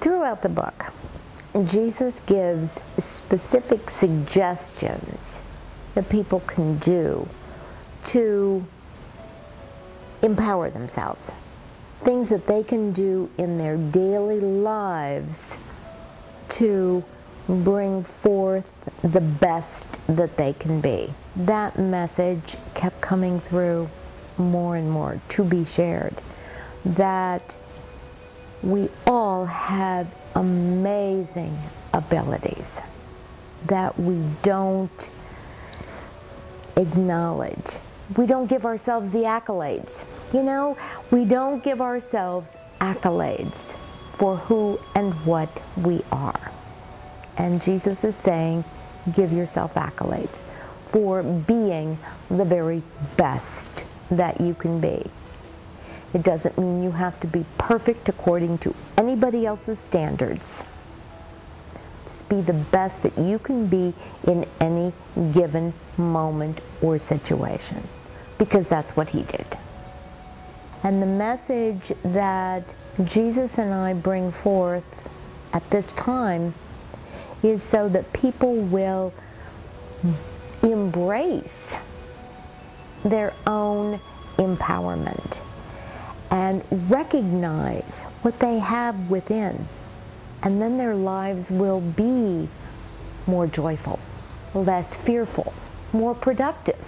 Throughout the book, Jesus gives specific suggestions that people can do to empower themselves. Things that they can do in their daily lives to bring forth the best that they can be. That message kept coming through more and more to be shared. That we all have amazing abilities that we don't acknowledge. We don't give ourselves the accolades. You know, we don't give ourselves accolades for who and what we are. And Jesus is saying, give yourself accolades for being the very best that you can be. It doesn't mean you have to be perfect according to anybody else's standards. Just be the best that you can be in any given moment or situation, because that's what he did. And the message that Jesus and I bring forth at this time is so that people will embrace their own empowerment and recognize what they have within. And then their lives will be more joyful, less fearful, more productive.